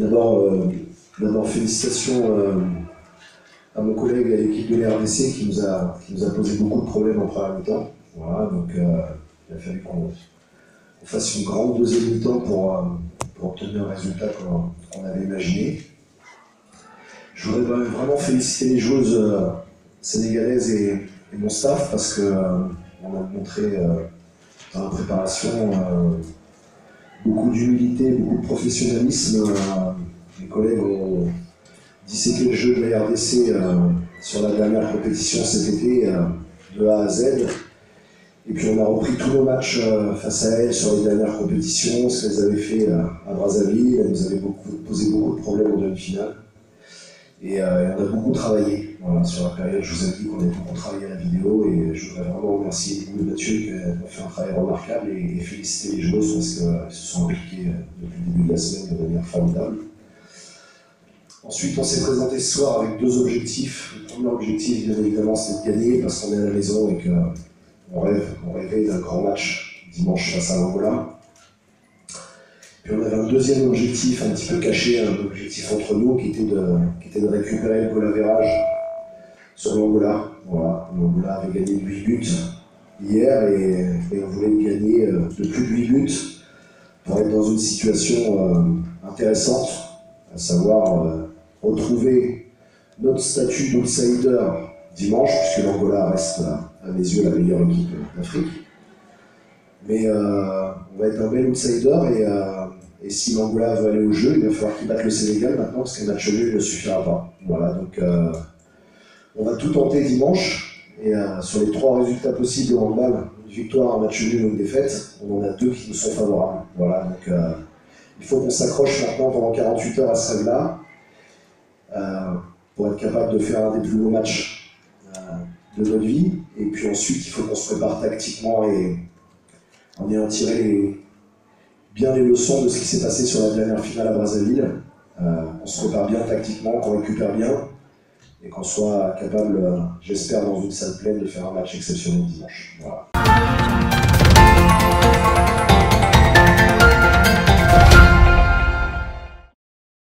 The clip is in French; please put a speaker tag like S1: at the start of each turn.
S1: D'abord, d'abord félicitations à mon collègue à l'équipe de l'RDC qui nous a qui nous a posé beaucoup de problèmes en première mi-temps. Voilà, donc il a fallu qu'on fasse une grande deuxième mi-temps pour, pour obtenir un résultat qu'on avait imaginé. Je voudrais vraiment féliciter les joueuses sénégalaises et, mon staff parce que on a montré dans la préparation beaucoup d'humilité, beaucoup de professionnalisme. mes collègues ont disséqué le jeu de la RDC sur la dernière compétition cet été, de A à Z. Et puis on a repris tous nos matchs face à elles sur les dernières compétitions, ce qu'elles avaient fait à Brazzaville. Elles nous avaient posé beaucoup de problèmes en demi-finale. Et, on a beaucoup travaillé sur la période. Je vous ai dit qu'on avait beaucoup travaillé à la vidéo et je voudrais vraiment remercier Mathieu qui a fait un travail remarquable et, féliciter les joueurs parce qu'elles se sont impliquées depuis le début de la semaine de manière formidable. Ensuite, on s'est présenté ce soir avec deux objectifs. Le premier objectif, bien évidemment, c'est de gagner parce qu'on est à la maison et qu'on rêve, on rêvait d'un grand match dimanche face à l'Angola. Puis on avait un deuxième objectif un petit peu caché, un objectif entre nous, qui était de, récupérer le goal sur l'Angola. Voilà, l'Angola avait gagné de 8 buts hier et, on voulait gagner de plus de 8 buts pour être dans une situation intéressante, à savoir retrouver notre statut d'outsider dimanche, puisque l'Angola reste à mes yeux la meilleure équipe d'Afrique. Mais on va être un bel outsider et, et si l'Angola veut aller au jeu, il va falloir qu'il batte le Sénégal maintenant, parce qu'un match nul ne suffira pas. Voilà, donc on va tout tenter dimanche, et sur les trois résultats possibles au handball, une victoire, un match nul ou une défaite, on en a deux qui nous sont favorables. Voilà, donc il faut qu'on s'accroche maintenant pendant 48 heures à ce rêve-là, pour être capable de faire un des plus beaux matchs de notre vie. Et puis ensuite, il faut qu'on se prépare tactiquement et en ayant tiré bien les leçons de ce qui s'est passé sur la dernière finale à Brazzaville. on se prépare bien tactiquement, qu'on récupère bien et qu'on soit capable, j'espère, dans une salle pleine, de faire un match exceptionnel dimanche. Voilà.